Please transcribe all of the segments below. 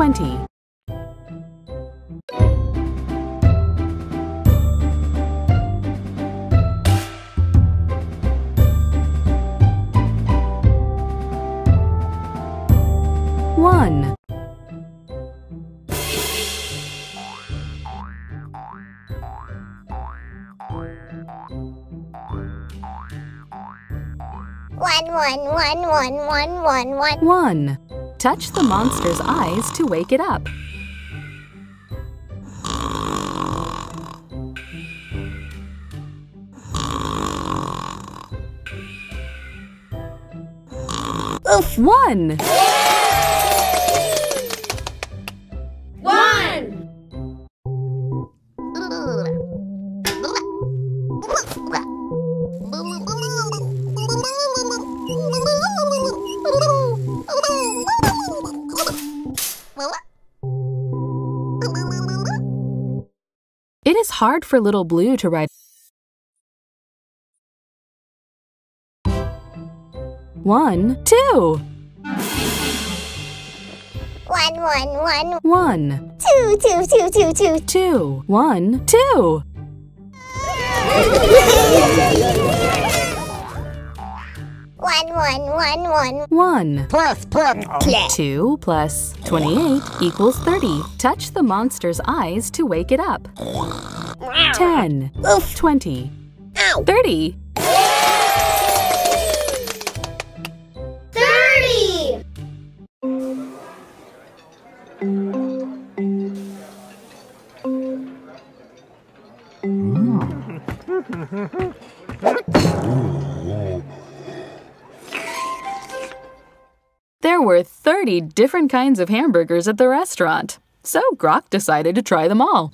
20. One. One, one, one, one, one, one, one. One. Touch the monster's eyes to wake it up. Oof. One. Hard for little Blue to ride. One, two. One, one, one. One, Two, two, two, two, two. two. One, two. One, one, one, one. One. Plus, plus, plus. 2 plus 28 equals 30. Touch the monster's eyes to wake it up. 10, Oof. 20, Ow. 30. Thirty. There were 30 different kinds of hamburgers at the restaurant. So Grok decided to try them all.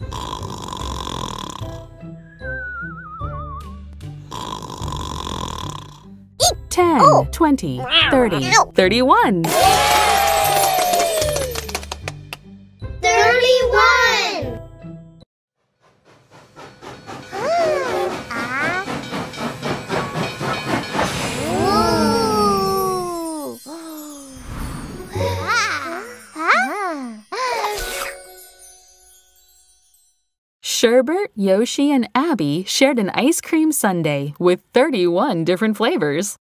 Ten, Oh. twenty, thirty, Ow. thirty-one. Thirty-one. Sherbert, Yoshi, and Abby shared an ice cream sundae with 31 different flavors.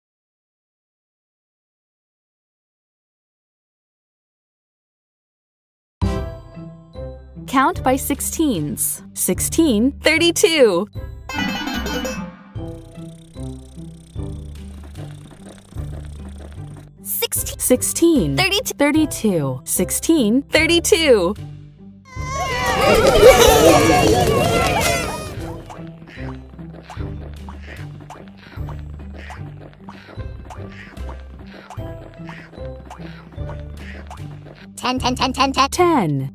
Count by 16s. 16, 32. Sixteen. 16, 32. 32. 16, 32. Ten, ten, ten, ten, ten. 10,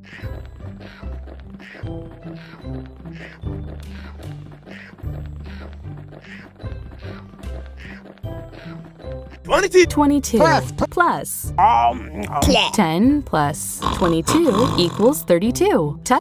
Twenty-two. 22. Plus. Plus. Um, um, 10 plus 22 equals 32. Touch